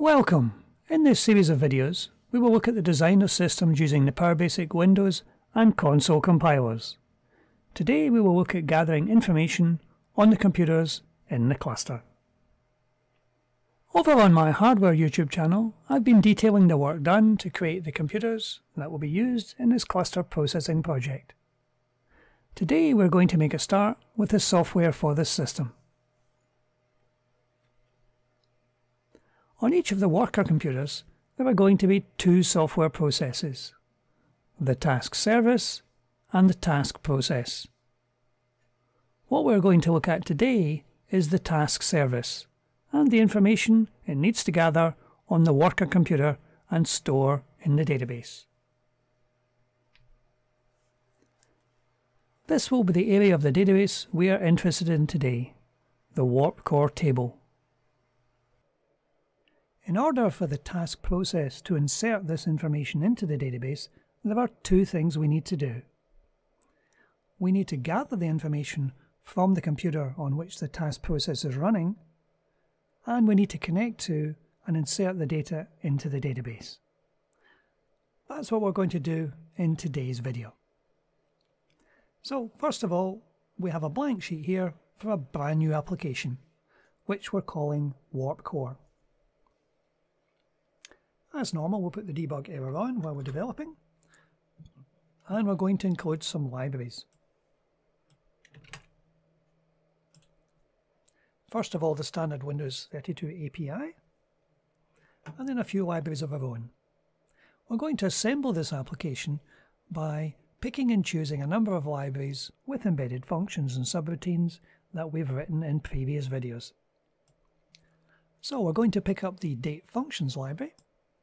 Welcome! In this series of videos, we will look at the design of systems using the PowerBasic Windows and console compilers. Today we will look at gathering information on the computers in the cluster. Over on my hardware YouTube channel, I've been detailing the work done to create the computers that will be used in this cluster processing project. Today we're going to make a start with the software for this system. On each of the worker computers, there are going to be two software processes, the task service and the task process. What we're going to look at today is the task service and the information it needs to gather on the worker computer and store in the database. This will be the area of the database we are interested in today, the warp core table. In order for the task process to insert this information into the database, there are two things we need to do. We need to gather the information from the computer on which the task process is running, and we need to connect to and insert the data into the database. That's what we're going to do in today's video. So first of all, we have a blank sheet here for a brand new application, which we're calling Warp Core. As normal, we'll put the debug error on while we're developing. And we're going to include some libraries. First of all, the standard Windows 32 API, and then a few libraries of our own. We're going to assemble this application by picking and choosing a number of libraries with embedded functions and subroutines that we've written in previous videos. So we're going to pick up the date functions library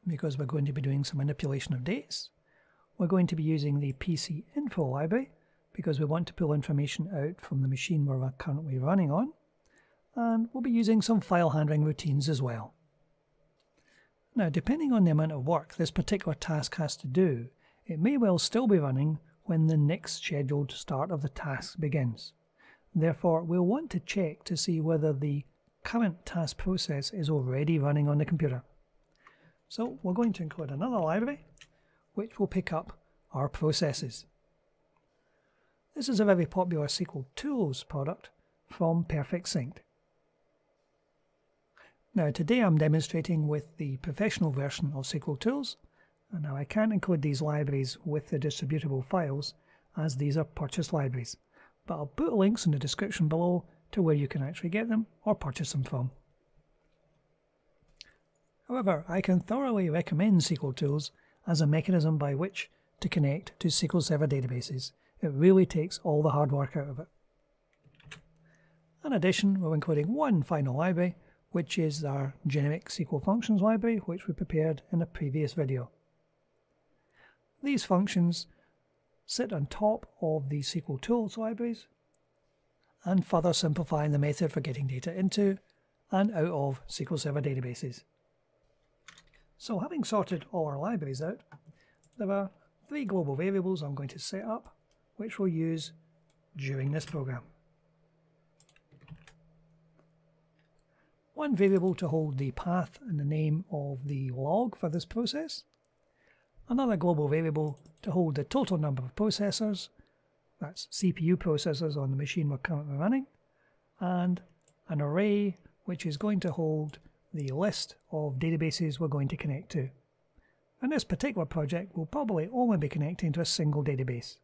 because we're going to be doing some manipulation of dates. We're going to be using the PC info library because we want to pull information out from the machine we're currently running on. And we'll be using some file handling routines as well. Now, depending on the amount of work this particular task has to do, it may well still be running when the next scheduled start of the task begins. Therefore, we'll want to check to see whether the current task process is already running on the computer. So we're going to include another library which will pick up our processes. This is a very popular SQL Tools product from Perfect Sync. Now today I'm demonstrating with the professional version of SQL Tools and now I can't include these libraries with the distributable files as these are purchased libraries but I'll put links in the description below to where you can actually get them or purchase them from. However, I can thoroughly recommend SQL Tools as a mechanism by which to connect to SQL Server databases. It really takes all the hard work out of it. In addition, we're including one final library, which is our generic SQL functions library, which we prepared in a previous video. These functions sit on top of the SQL Tools libraries and further simplifying the method for getting data into and out of SQL Server databases. So having sorted all our libraries out, there are three global variables I'm going to set up, which we'll use during this program. One variable to hold the path and the name of the log for this process. Another global variable to hold the total number of processors, that's CPU processors on the machine we're currently running, and an array which is going to hold the list of databases we're going to connect to. In this particular project, we'll probably only be connecting to a single database.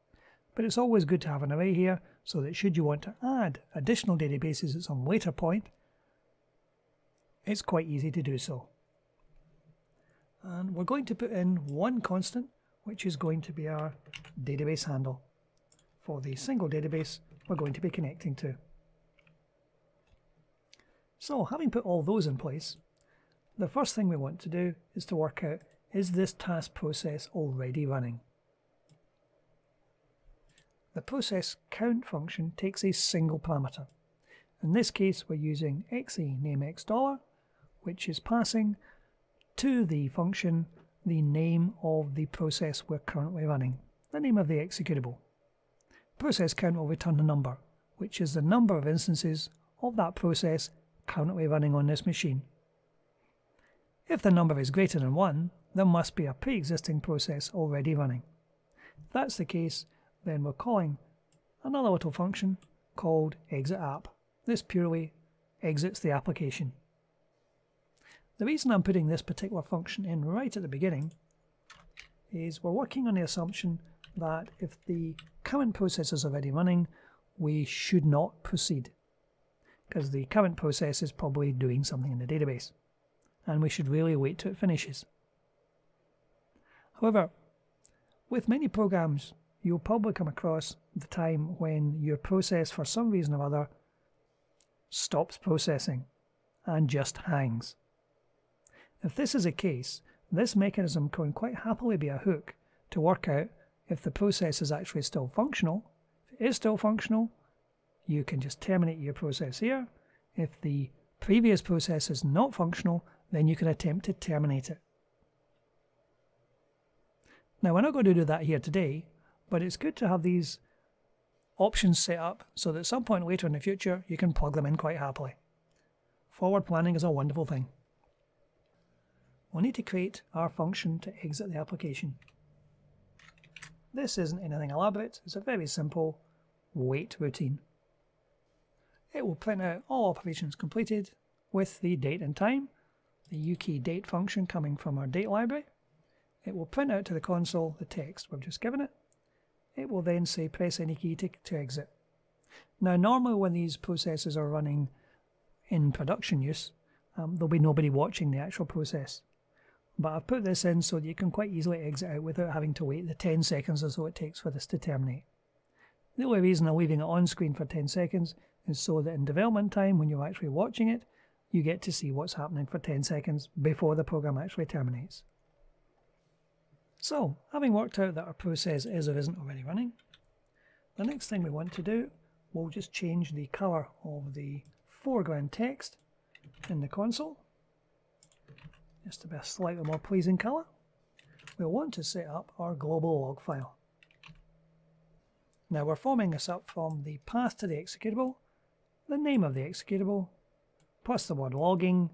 But it's always good to have an array here so that should you want to add additional databases at some later point, it's quite easy to do so. And we're going to put in one constant, which is going to be our database handle for the single database we're going to be connecting to. So having put all those in place, the first thing we want to do is to work out is this task process already running? The process count function takes a single parameter. In this case we're using xe name x dollar which is passing to the function the name of the process we're currently running, the name of the executable. Process count will return a number, which is the number of instances of that process currently running on this machine. If the number is greater than 1, there must be a pre-existing process already running. If that's the case, then we're calling another little function called exit app. This purely exits the application. The reason I'm putting this particular function in right at the beginning is we're working on the assumption that if the current process is already running, we should not proceed because the current process is probably doing something in the database and we should really wait till it finishes. However, with many programs, you'll probably come across the time when your process, for some reason or other, stops processing and just hangs. If this is a case, this mechanism can quite happily be a hook to work out if the process is actually still functional. If it is still functional, you can just terminate your process here. If the previous process is not functional, then you can attempt to terminate it. Now, we're not going to do that here today, but it's good to have these options set up so that at some point later in the future you can plug them in quite happily. Forward planning is a wonderful thing. We'll need to create our function to exit the application. This isn't anything elaborate, it's a very simple wait routine. It will print out all operations completed with the date and time, the UKDate function coming from our date library. It will print out to the console the text we've just given it. It will then say press any key to, to exit. Now normally when these processes are running in production use, um, there'll be nobody watching the actual process. But I've put this in so that you can quite easily exit out without having to wait the 10 seconds or so it takes for this to terminate. The only reason I'm leaving it on screen for 10 seconds is so that in development time, when you're actually watching it, you get to see what's happening for 10 seconds before the program actually terminates. So, having worked out that our process is or isn't already running, the next thing we want to do, we'll just change the colour of the foreground text in the console just to be a slightly more pleasing colour, we'll want to set up our global log file. Now we're forming this up from the path to the executable, the name of the executable, plus the word logging,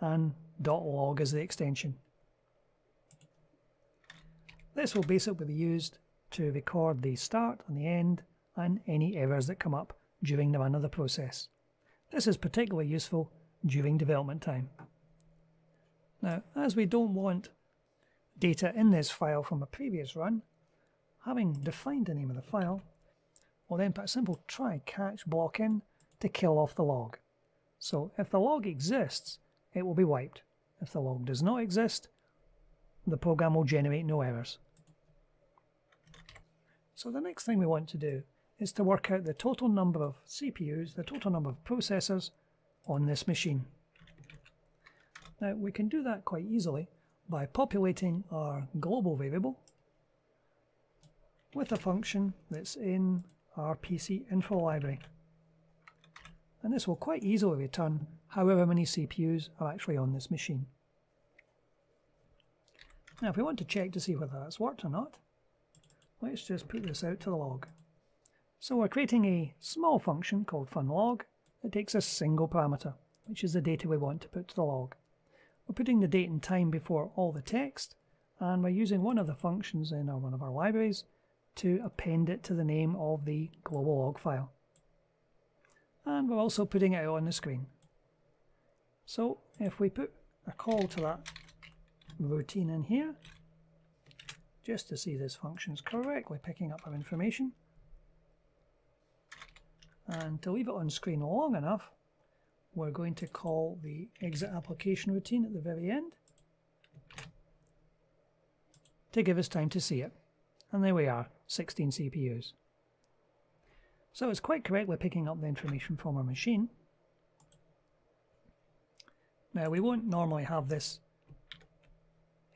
and .log as the extension. This will basically be used to record the start and the end and any errors that come up during the run of the process. This is particularly useful during development time. Now, as we don't want data in this file from a previous run, having defined the name of the file, we'll then put a simple try catch block in to kill off the log. So if the log exists, it will be wiped. If the log does not exist, the program will generate no errors. So the next thing we want to do is to work out the total number of CPUs, the total number of processors on this machine. Now we can do that quite easily by populating our global variable with a function that's in our PC info library. And this will quite easily return however many CPUs are actually on this machine. Now if we want to check to see whether that's worked or not, let's just put this out to the log. So we're creating a small function called funlog that takes a single parameter, which is the data we want to put to the log. We're putting the date and time before all the text, and we're using one of the functions in our, one of our libraries to append it to the name of the global log file. And we're also putting it on the screen. So if we put a call to that routine in here, just to see this function is correctly picking up our information, and to leave it on screen long enough, we're going to call the exit application routine at the very end to give us time to see it. And there we are, 16 CPUs. So it's quite correctly picking up the information from our machine. Now we won't normally have this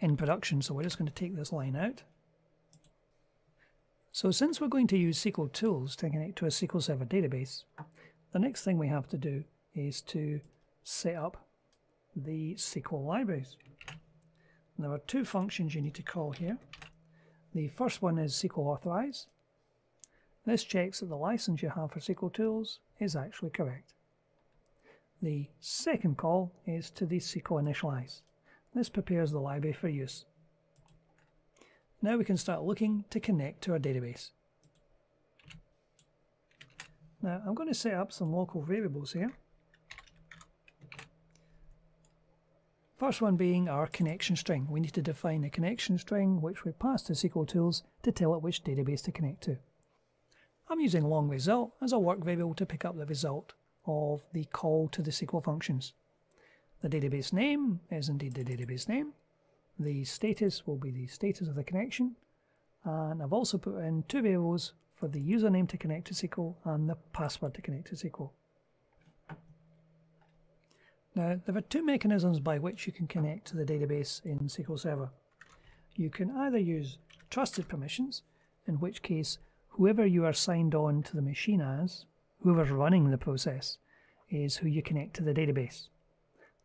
in production, so we're just going to take this line out. So since we're going to use SQL tools to connect to a SQL Server database, the next thing we have to do is to set up the SQL libraries. There are two functions you need to call here. The first one is SQL authorize. This checks that the license you have for SQL tools is actually correct. The second call is to the SQL initialize. this prepares the library for use. Now we can start looking to connect to our database. Now I'm going to set up some local variables here. First one being our connection string. We need to define a connection string which we pass to SQL Tools to tell it which database to connect to. I'm using long result as a work variable to pick up the result of the call to the SQL functions. The database name is indeed the database name. The status will be the status of the connection. And I've also put in two variables for the username to connect to SQL and the password to connect to SQL. Now, there are two mechanisms by which you can connect to the database in SQL Server. You can either use trusted permissions, in which case whoever you are signed on to the machine as, whoever's running the process, is who you connect to the database.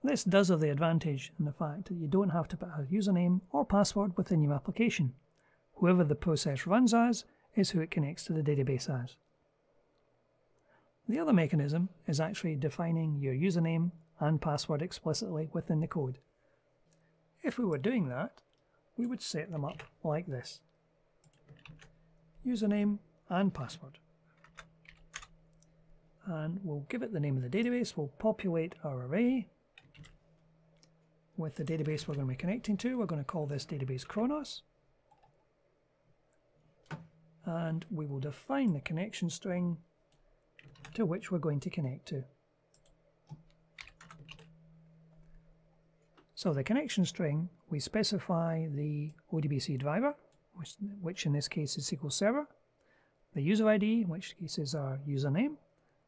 This does have the advantage in the fact that you don't have to put a username or password within your application. Whoever the process runs as is who it connects to the database as. The other mechanism is actually defining your username and password explicitly within the code. If we were doing that, we would set them up like this. Username and password. And we'll give it the name of the database, we'll populate our array with the database we're going to be connecting to. We're going to call this database Kronos. And we will define the connection string to which we're going to connect to. So the connection string, we specify the ODBC driver, which, in this case is SQL Server, the user ID, in which case is our username,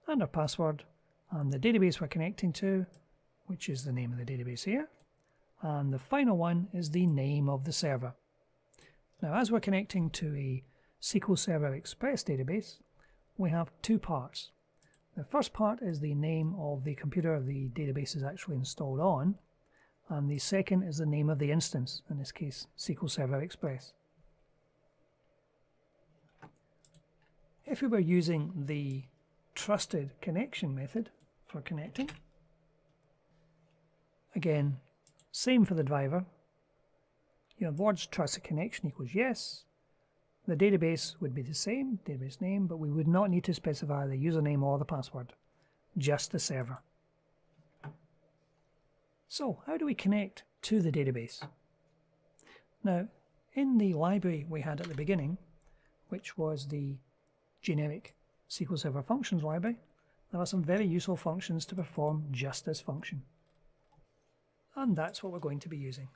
and our password, and the database we're connecting to, which is the name of the database here, and the final one is the name of the server. Now as we're connecting to a SQL Server Express database, we have two parts. The first part is the name of the computer the database is actually installed on, and the second is the name of the instance, in this case SQL Server Express. If we were using the trusted connection method for connecting, again same for the driver. You know, words trusted connection equals yes. The database would be the same, database name, but we would not need to specify the username or the password, just the server. So how do we connect to the database? Now, in the library we had at the beginning, which was the generic SQL Server Functions library, there are some very useful functions to perform just this function and that's what we're going to be using.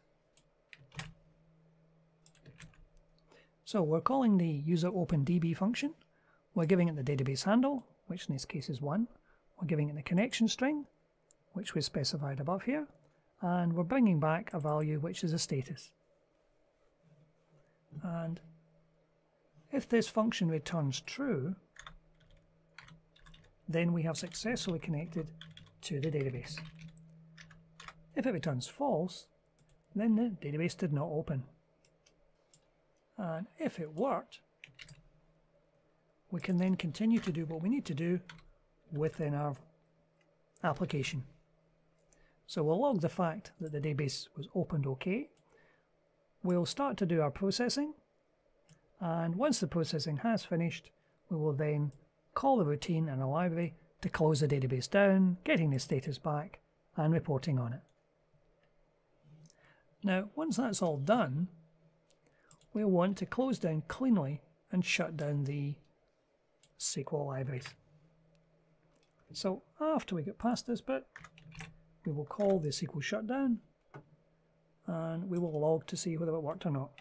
So we're calling the user open DB function. We're giving it the database handle, which in this case is 1. We're giving it the connection string, which we specified above here. And we're bringing back a value which is a status. And if this function returns true, then we have successfully connected to the database. If it returns false, then the database did not open. And if it worked, we can then continue to do what we need to do within our application. So we'll log the fact that the database was opened okay. We'll start to do our processing. And once the processing has finished, we will then call the routine in our library to close the database down, getting the status back, and reporting on it. Now, once that's all done, we'll want to close down cleanly and shut down the SQL libraries. So after we get past this bit, we will call the SQL shutdown and we will log to see whether it worked or not.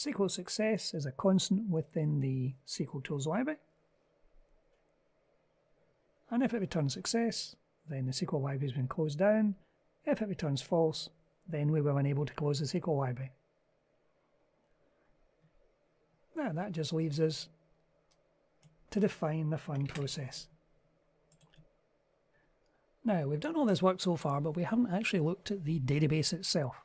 SQL success is a constant within the SQL Tools library. And if it returns success, then the SQL library has been closed down. If it returns false, then we were unable to close the SQL library. Now that just leaves us to define the fun process. Now we've done all this work so far but we haven't actually looked at the database itself.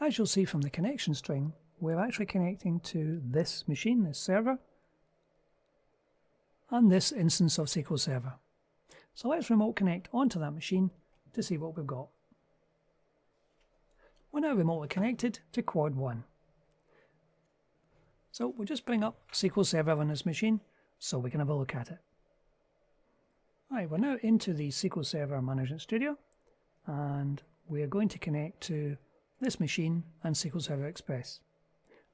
As you'll see from the connection string, we're actually connecting to this machine, this server, and this instance of SQL Server. So let's remote connect onto that machine to see what we've got. We're now remotely connected to Quad 1. So we'll just bring up SQL Server on this machine so we can have a look at it. Right, we're now into the SQL Server Management Studio and we're going to connect to this machine and SQL Server Express.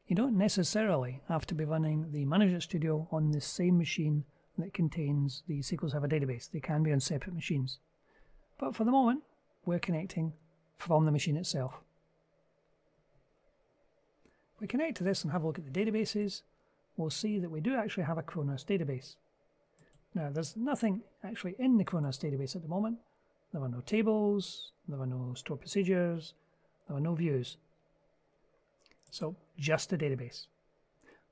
You don't necessarily have to be running the Management Studio on the same machine that contains the SQL Server database. They can be on separate machines. But for the moment, we're connecting from the machine itself. If we connect to this and have a look at the databases, we'll see that we do actually have a Kronos database. Now, there's nothing actually in the Kronos database at the moment. There are no tables, there are no stored procedures, there are no views. So, just a database.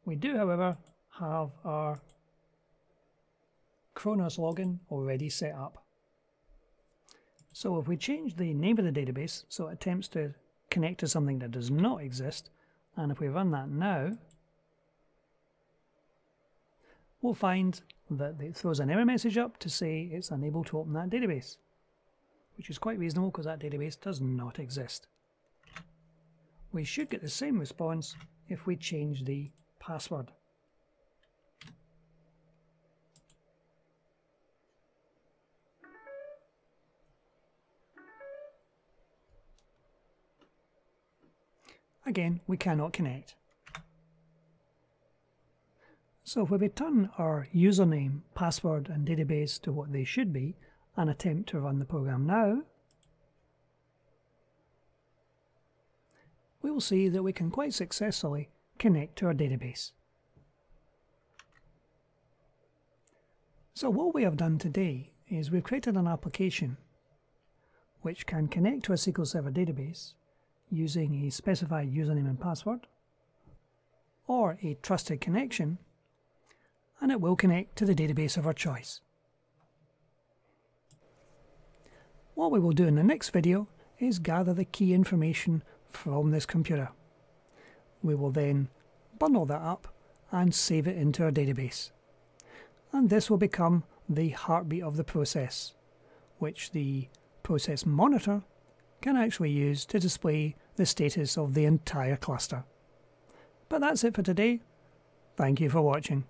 We do, however, have our Kronos login already set up. So if we change the name of the database so it attempts to connect to something that does not exist, and if we run that now, we'll find that it throws an error message up to say it's unable to open that database, which is quite reasonable because that database does not exist. We should get the same response if we change the password. Again, we cannot connect. So if we return our username, password and database to what they should be and attempt to run the program now, we will see that we can quite successfully connect to our database. So what we have done today is we've created an application which can connect to a SQL Server database using a specified username and password or a trusted connection and it will connect to the database of our choice. What we will do in the next video is gather the key information from this computer. We will then bundle that up and save it into our database. And this will become the heartbeat of the process, which the process monitor can actually use to display the status of the entire cluster. But that's it for today. Thank you for watching.